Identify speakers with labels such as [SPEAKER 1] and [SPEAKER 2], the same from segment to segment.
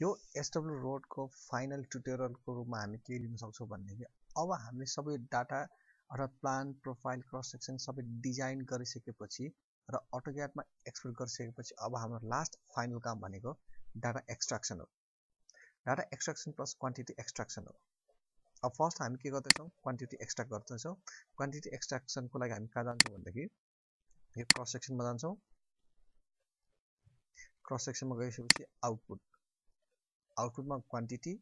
[SPEAKER 1] यो एसडब्लु रोडको फाइनल ट्युटोरियलको रूपमा हामी के लिन सक्छौँ भनेदेखि अब हामीले सबै डाटा अथवा प्लान प्रोफाइल क्रस सेक्सन सबै डिजाइन गरिसकेपछि र अटोग्याटमा एक्सपोर्ट गरिसकेपछि अब हाम्रो लास्ट फाइनल काम भनेको डाटा एक्सट्राक्सन हो। Data extraction plus quantity extraction हो। अब फर्स्ट हामी के गर्दैछौँ? क्वान्टिटी एक्सट्राक्ट गर्दैछौँ। क्वान्टिटी एक्सट्राक्सनको लागि हामी कहाँ जान्छौँ भनेदेखि यो क्रस सेक्सनमा जान्छौँ। क्रस सेक्सनमा गइसकेपछि आउटपुट आउटपुटमा क्वान्टिटी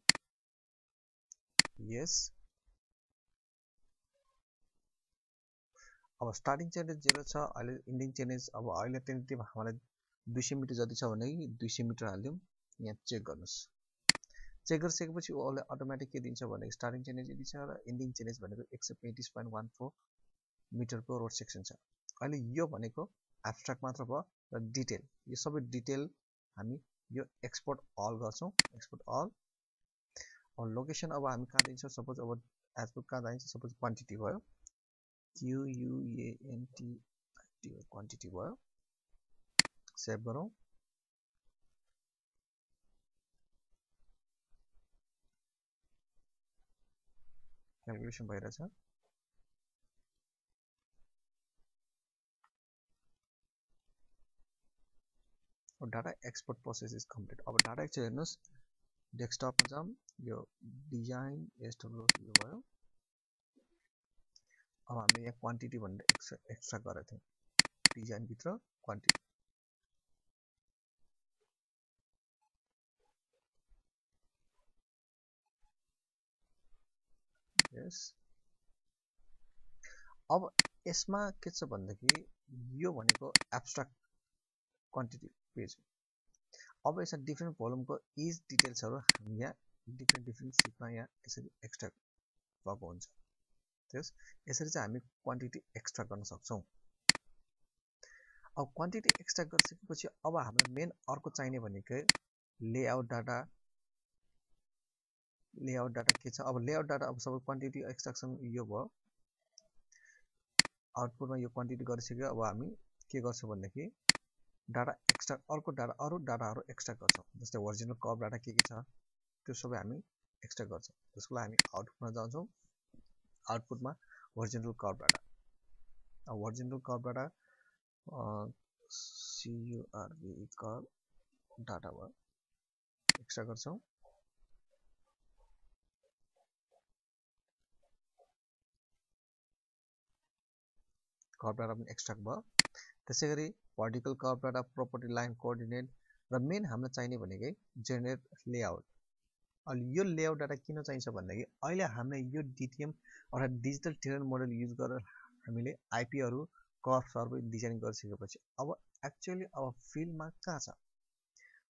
[SPEAKER 1] यस अब स्टार्टिङ चेन्जेस जेरो छ अहिले इन्डिङ चेन्जेस अब अहिले टेन्टेटिभ हामीलाई दुई सय मिटर जति छ भने दुई सय मिटर हालिदिउँ यहाँ चेक गर्नुहोस्। चेक गरिसकेपछि उसले अटोमेटिक के दिन्छ भने स्टार्टिङ चेन्जेस यति छ र इन्डिङ चेन्जेस भनेको एक सय पैँतिस पोइन्ट वान फोर मिटरको रोड सेक्सन छ। अहिले यो भनेको एब्स्ट्राक्ट मात्र भयो र डिटेल यो सबै डिटेल हामी यो एक्सपोर्ट अल गर्छौँ। एक्सपोर्ट अल अब लोकेसन अब हामी कहाँ दिन्छौँ सपोज़ अब एजपुट कहाँ जान्छ? सपोज़ क्वान्टिटी भयो। Q U N T quantity भयो। सेभ गरौँ। क्यालकुलेसन भइरहेछ। Data export process is complete अब डाटा एक्सपोर्ट हेर्नुहोस् डेस्कटपमा जाउँ यो डिज़ाइन एसडब्लु यो भयो अब हामीले यहाँ क्वान्टिटी भनेर एक्स्ट्रा एक्स्ट्रा गरेको थियौँ डिजाइनभित्र क्वान्टिटी यस अब यसमा के भनेको एब्स्ट्राक्ट क्वान्टिटी पेज। अब यसमा डिफ्रेन्ट भोल्युमको इज डिटेल्सहरू हामी यहाँ डिफ्रेन्ट डिफ्रेन्ट सिटमा यहाँ यसरी एक्स्ट्रा भएको हुन्छ। त्यस यसरी चाहिँ हामी क्वान्टिटी एक्स्ट्रा गर्न सक्छौँ। अब क्वान्टिटी एक्स्ट्रा गरिसकेपछि अब हाम्रो मेन अर्को चाहिने भनेकै लेआउट डाटा लेआउट डाटा के छ? अब लेआउट डाटा अब सबै क्वान्टिटी एक्सट्राक्सन यो भयो। आउटपुटमा यो क्वान्टिटी गरिसक्यो अब हामी के गर्छौँ भनेदेखि डाटा एक्स्ट्रा अर्को डाटा अरू डाटाहरू एक्स्ट्रा गर्छौँ। जस्तै ओरिजिनल कर्भ डाटा के के छ त्यो सबै हामी एक्स्ट्रा गर्छौँ। त्यसको लागि हामी आउटपुटमा जान्छौँ। आउटपुटमा original curve data original curve data CURB curve data भयो। एक्स्ट्रा गर्छौँ। कर्भ डाटा पनि एक्स्ट्रा भयो। त्यसै गरी vertical curve data property line coordinate र मेन हामीलाई चाहिने भनेकै जेनेरेट लेआउट अहिले यो लेआउट डाटा किन चाहिन्छ भन्दाखेरि अहिले हामीले यो डिटिएम अर्थात् डिजिटल टेरेन मोडल युज गरेर हामीले आइपीहरू कर्भहरू डिजाइन गरिसकेपछि अब एक्चुअली अब फिल्डमा कहाँ छ?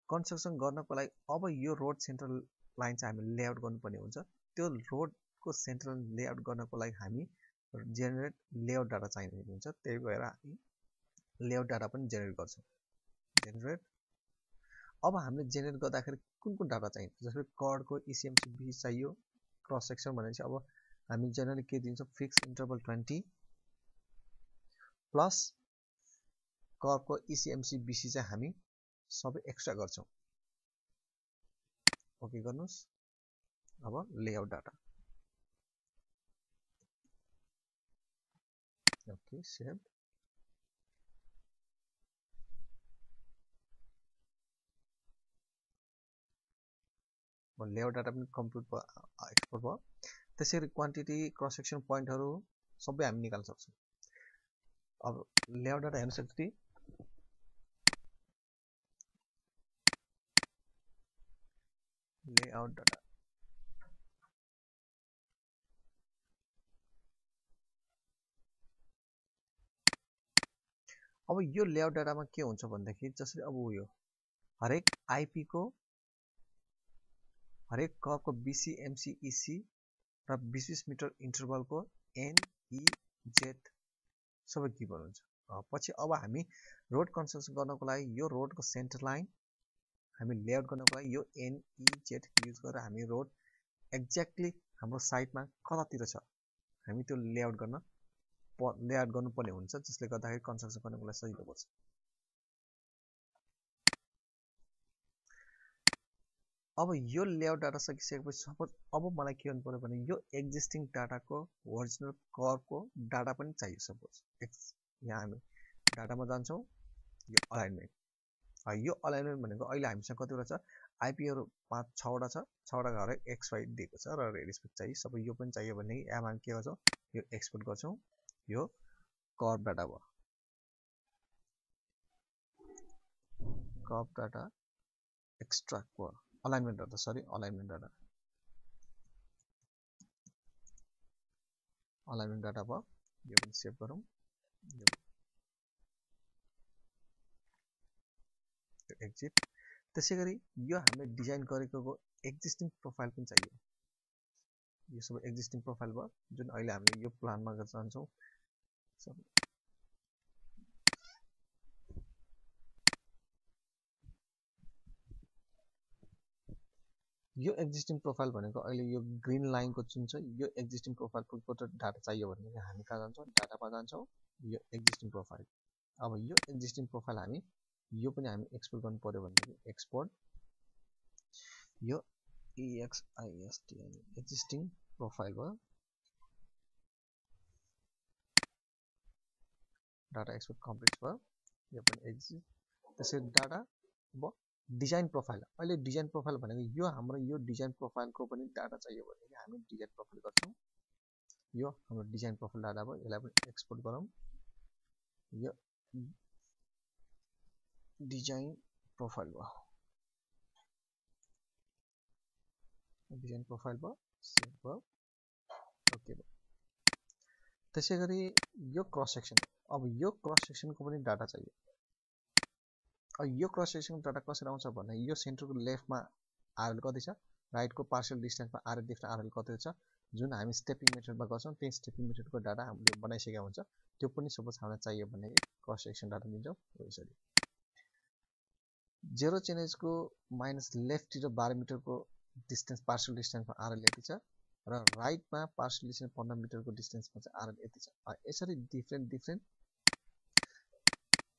[SPEAKER 1] कन्स्ट्रक्सन गर्नको लागि अब यो रोड सेन्ट्रल लाइन चाहिँ हामीले लेआउट गर्नुपर्ने हुन्छ। त्यो रोडको सेन्ट्रल लेआउट गर्नको लागि हामी जेनेरेट लेआउट डाटा चाहिने हुन्छ। त्यही भएर हामी लेआउट डाटा पनि जेनेरेट गर्छौँ। जेनेरेट अब हामीले जेनेरेट गर्दाखेरि कुन कुन डाटा चाहिन्छ? जस्तै कर्डको इसिएमसी बी चाहियो क्रस सेक्सन भनेपछि अब हामी जेनरली के दिन्छौँ? फिक्स इन्टरभल ट्वेन्टी प्लस कर्बको इसिएमसी बिसी चाहिँ हामी सबै एक्स्ट्रा गर्छौँ। ओके गर्नुहोस्? अब layout data okay save layout data पनि कम्प्युट भयो एक्सपोर्ट भयो। त्यसै गरी क्वान्टिटी क्रस सेक्सन पोइन्टहरू सबै हामी निकाल्न सक्छौँ। अब लेआउट डाटा हेर्नु सक्छ लेआउट डाटा अब यो लेआउट डाटामा के हुन्छ भनेदेखि जसरी अब उयो हरेक आइपीको हरेक कपको बिसी एमसिइसी र बिस बिस मिटर इन्टरभलको एनइजेड सबै गिभन हुन्छ पछि अब हामी रोड कन्स्ट्रक्सन गर्नको लागि यो रोडको सेन्टर लाइन हामी लेआउट गर्नको लागि यो एनइजेड युज गरेर हामी रोड एक्ज्याक्टली हाम्रो साइडमा कतातिर छ हामी त्यो लेआउट गर्न प लेआउट गर्नुपर्ने हुन्छ जसले गर्दाखेरि कन्स्ट्रक्सन गर्नको लागि सजिलो पर्छ। अब यो लेआउट डाटा सकिसकेपछि सपोज अब मलाई के गर्नु पऱ्यो भने यो एक्जिस्टिङ डाटाको ओरिजिनल करको डाटा पनि चाहियो सपोज। एक्स यहाँ हामी डाटामा जान्छौँ यो अलाइनमेन्ट यो अलाइनमेन्ट भनेको अहिले हामीसँग कतिवटा छ? आइपीहरू पाँच छवटा छ। छवटा घर एक्स वाइ दिएको छ र रेस्पेक्ट चाहियो। सबै यो पनि चाहियो भने यहाँ हामी के गर्छौँ? यो एक्सपोर्ट गर्छौँ। यो कर्भ डाटा भयो। कर्भ डाटा एक्सट्राक्ट भयो। Alignment data sorry alignment data alignment data भयो यो पनि सेभ गरौँ यो एक्जिट त्यसै गरी यो हामीले डिजाइन गरेको एक्जिस्टिङ प्रोफाइल पनि चाहियो यो सबै एक्जिस्टिङ प्रोफाइल भयो जुन अहिले हामीले यो प्लानमा जान्छौँ यो एक्जिस्टिङ प्रोफाइल भनेको अहिले यो ग्रिन लाइनको जुन छ यो एक्जिस्टिङ प्रोफाइलको डाटा चाहियो भने हामी कहाँ जान्छौँ? डाटामा जान्छौँ? यो एक्जिस्टिङ प्रोफाइल अब यो एक्जिस्टिङ प्रोफाइल हामी यो पनि हामी एक्सपोर्ट गर्नु पऱ्यो भनेदेखि एक्सपोर्ट यो इएक्सआइएसटी एक्जिस्टिङ प्रोफाइल भयो। डाटा एक्सपोर्ट कम्प्लिट भयो। यो पनि एक्जिट त्यसरी डाटा भयो। Design profile. अहिले डिजाइन प्रोफाइल भनेको यो हाम्रो यो डिजाइन प्रोफाइलको पनि डाटा चाहियो भने हामी डिजाइन प्रोफाइल गर्छौँ। यो हाम्रो डिजाइन प्रोफाइल डाटा भयो यसलाई पनि एक्सपोर्ट गरौँ। यो डिजाइन प्रोफाइल भयो। डिजाइन प्रोफाइल भयो सेभ भयो। ओके त्यसै गरी यो क्रस सेक्सन। अब यो क्रस सेक्सनको पनि डाटा चाहियो। यो क्रस सेक्सन डाटा कसरी आउँछ भने यो सेन्टरको लेफ्टमा आरएल कति छ? राइटको पार्सल डिस्टेन्समा आरएल डिफ्रेन्ट आरएल कति छ? जुन हामी स्टेपिङ मेथडमा गर्छौँ त्यही स्टेपिङ मेथडको डाटा हामीले बनाइसकेका हुन्छ। त्यो पनि सपोज हामीलाई चाहियो भने क्रस सेक्सन डाटा दिन्छौँ। यसरी। जेरो चेनेजको माइनस लेफ्टतिर बाह्र मिटरको डिस्टेन्स पार्सल डिस्टेन्समा आरएल यति छ र राइटमा पार्सल डिस्टेन्स पन्ध्र मिटरको डिस्टेन्समा चाहिँ आरएल यति छ। यसरी डिफ्रेन्ट डिफ्रेन्ट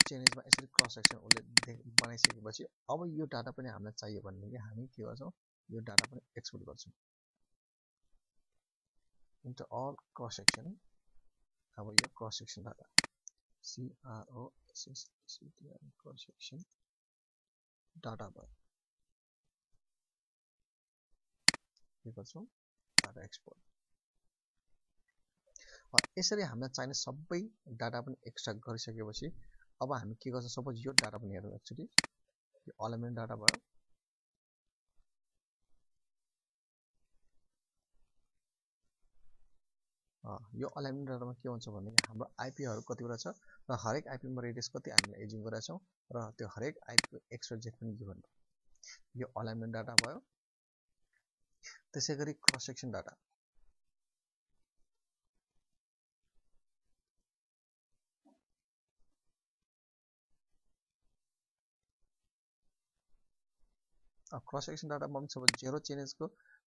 [SPEAKER 1] चेनेजमा यसरी क्रस सेक्सन उसले बनाइसकेपछि अब यो डाटा पनि हामीलाई चाहियो भनेदेखि हामी के गर्छौँ? यो डाटा पनि एक्सपोर्ट गर्छौँ। इन्टु अल क्रस सेक्सन अब यो cross section data CROSSCTR cross section data भयो के गर्छौँ? डाटा एक्सपोर्ट यसरी हामीलाई चाहिने सबै डाटा पनि एक्सट्र्याक्ट गरिसकेपछि अब हामी के गर्छौँ सपोज यो डाटा पनि हेरौँ एक्चुली यो अलाइनमेन्ट डाटा भयो। यो अलाइनमेन्ट डाटामा के हुन्छ भने हाम्रो आइपीहरू कतिवटा छ र हरेक आइपीमा रेडियस कति हामीले एजिङ गरेका छौँ र त्यो हरेक आइपी एक्सट्रा पनि गिभन यो अलाइनमेन्ट डाटा भयो। त्यसै गरी cross section data cross section डाटामा पनि छ जेरो चेनेजको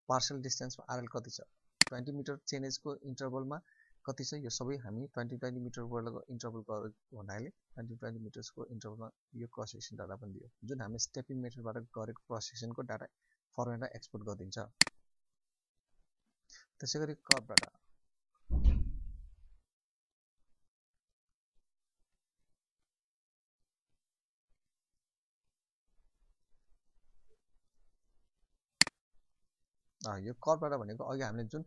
[SPEAKER 1] पार्सल डिस्टेन्समा आरएल कति छ? ट्वेन्टी मिटर चेनेजको इन्टरभलमा कति छ? यो सबै हामी ट्वेन्टी ट्वेन्टी मिटरबाट इन्टरभल भन्नाले ट्वेन्टी ट्वेन्टी मिटर्सको इन्टरभलमा यो क्रस सेक्सन डाटा पनि दियो। जुन हामी स्टेपिङ मेथडबाट गरेको क्रस सेक्सनको डाटा फर्मेटमा एक्सपोर्ट गरिदिन्छ। त्यसै गरी कर्भ डाटा यो कर्भ डाटा भनेको अघि हामीले जुन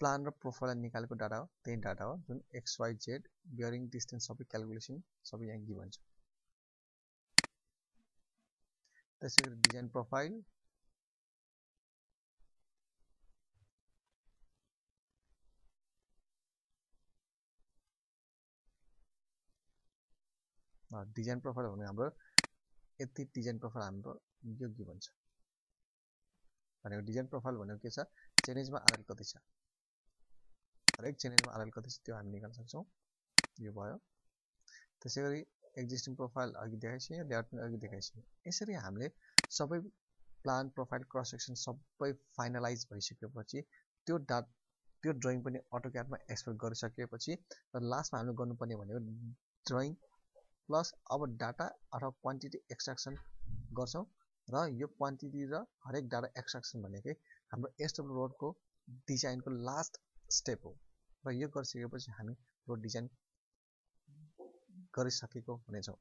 [SPEAKER 1] प्लान र प्रोफाइल निकालेको डाटा हो त्यही डाटा हो जुन X Y Z bearing distance सबै क्यालकुलेसन सबै यहाँ गिभन छ त्यसै गरी डिजाइन प्रोफाइल डिजाइन प्रोफाइल भने हाम्रो यति डिजाइन प्रोफाइल हाम्रो यो गिभन भनेको डिजाइन प्रोफाइल भनेको के छ? चेनेजमा आरएल कति छ? हरेक चेनेजमा आरएल कति छ त्यो हामी निकाल्न सक्छौँ। यो भयो। त्यसै गरी एक्जिस्टिङ प्रोफाइल अघि देखाइसक्यो लेआउट पनि अघि देखाइसक्यो यसरी हामीले सबै प्लान प्रोफाइल क्रस सेक्सन सबै फाइनलाइज भइसकेपछि त्यो डा त्यो ड्रइङ पनि अटो क्याटमा एक्सपोर्ट गरिसकेपछि र लास्टमा हामीले गर्नुपर्ने भनेको ड्रइङ प्लस अब डाटा अथवा क्वान्टिटी एक्सट्राक्सन गर्छौँ। र यो क्वान्टिटी र हरेक डाटा एक्सट्राक्सन भनेकै हाम्रो एसडब्लु रोडको डिजाइनको लास्ट स्टेप हो। र यो गरिसकेपछि हामी रोड डिजाइन गरिसकेको हुनेछौँ।